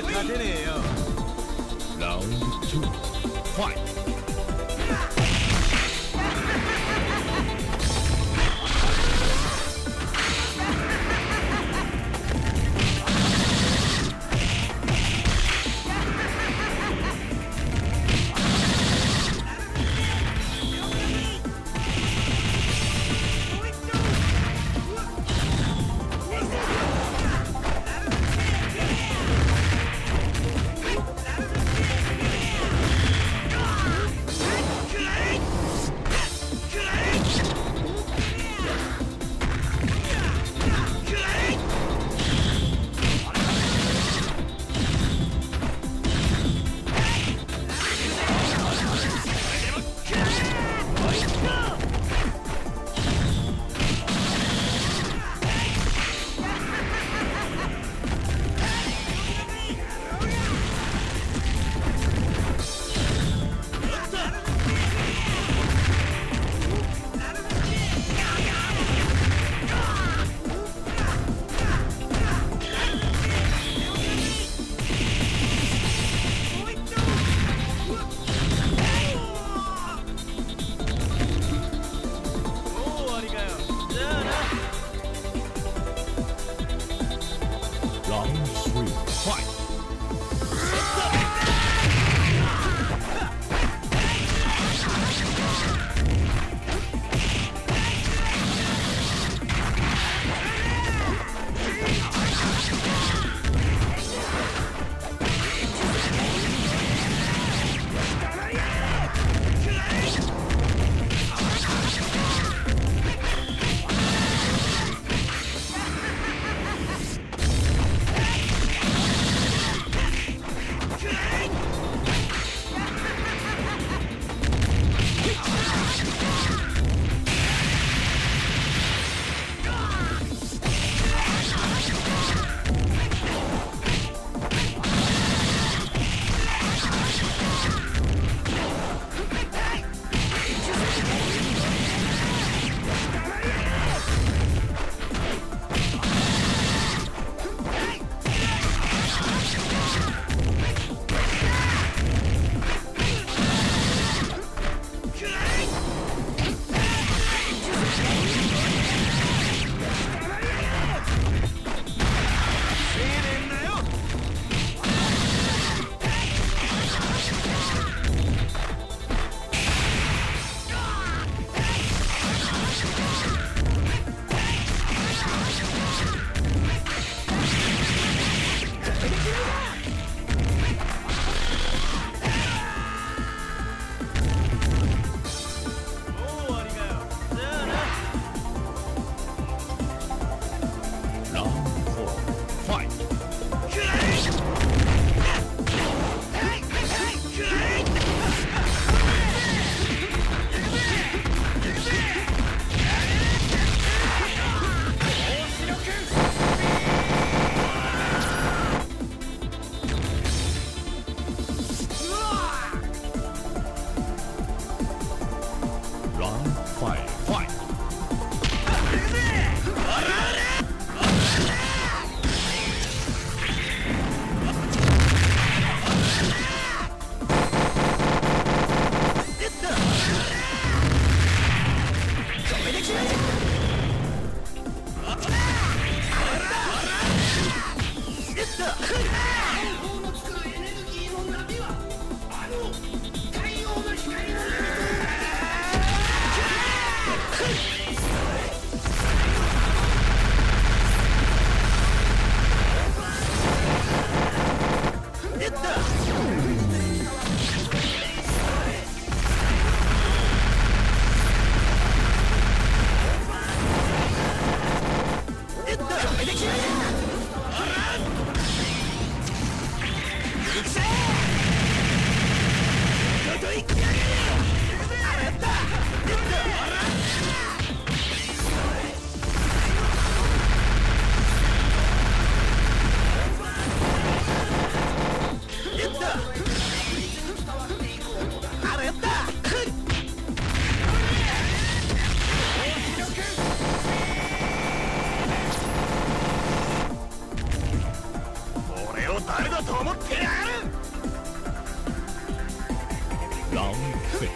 다 되네요. 라운드 2. 화이트! fight. Long quick.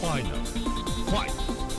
Final. Fight.